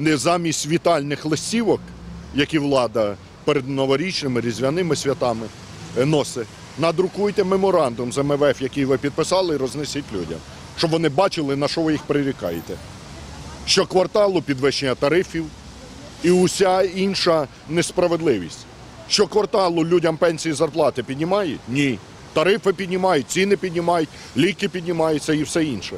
не замість вітальних листівок, які влада перед новорічними різдвяними святами е, носить, надрукуйте меморандум з МВФ, який ви підписали, і рознесіть людям, щоб вони бачили, на що ви їх прирікаєте. Щокварталу підвищення тарифів і уся інша несправедливість. Щокварталу людям пенсії зарплати піднімають? Ні. Тарифи піднімають, ціни піднімають, ліки піднімаються і все інше.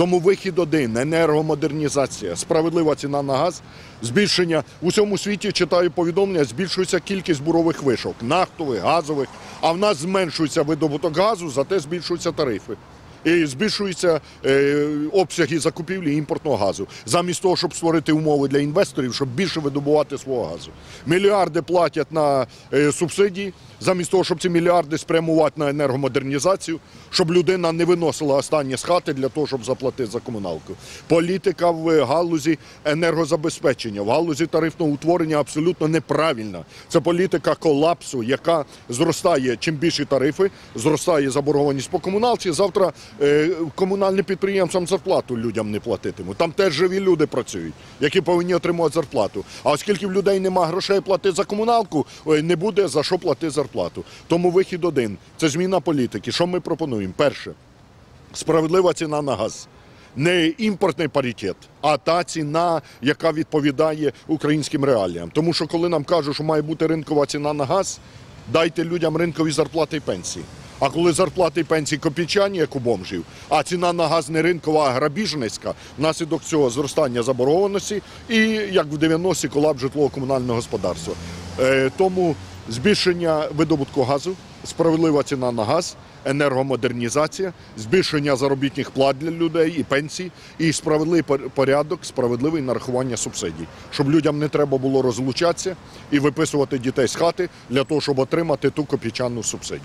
Тому вихід один енергомодернізація, справедлива ціна на газ, збільшення. В усьому світі читаю повідомлення, збільшується кількість бурових вишок, нафтових, газових, а в нас зменшується видобуток газу, зате збільшуються тарифи. І збільшуються е, обсяги закупівлі імпортного газу, замість того, щоб створити умови для інвесторів, щоб більше видобувати свого газу. Мільярди платять на е, субсидії, замість того, щоб ці мільярди спрямувати на енергомодернізацію, щоб людина не виносила останнє з хати для того, щоб заплатити за комуналку. Політика в галузі енергозабезпечення, в галузі тарифного утворення абсолютно неправильна. Це політика колапсу, яка зростає чим більші тарифи, зростає заборгованість по комуналці. Завтра комунальним підприємствам зарплату людям не платитимуть. Там теж живі люди працюють, які повинні отримувати зарплату. А оскільки в людей немає грошей платити за комуналку, не буде за що платити зарплату. Тому вихід один це зміна політики. Що ми пропонуємо? Перше справедлива ціна на газ. Не імпортний паритет, а та ціна, яка відповідає українським реаліям. Тому що коли нам кажуть, що має бути ринкова ціна на газ, дайте людям ринкові зарплати і пенсії. А коли зарплати і пенсії копійчані, як у бомжів, а ціна на газ не ринкова, а грабіжницька, внаслідок цього зростання заборгованості і, як в 90-ті, колапс житлово-комунального господарства. Е, тому збільшення видобутку газу, справедлива ціна на газ, енергомодернізація, збільшення заробітних плат для людей і пенсій, і справедливий порядок, справедливе нарахування субсидій, щоб людям не треба було розлучатися і виписувати дітей з хати для того, щоб отримати ту копійчану субсидію.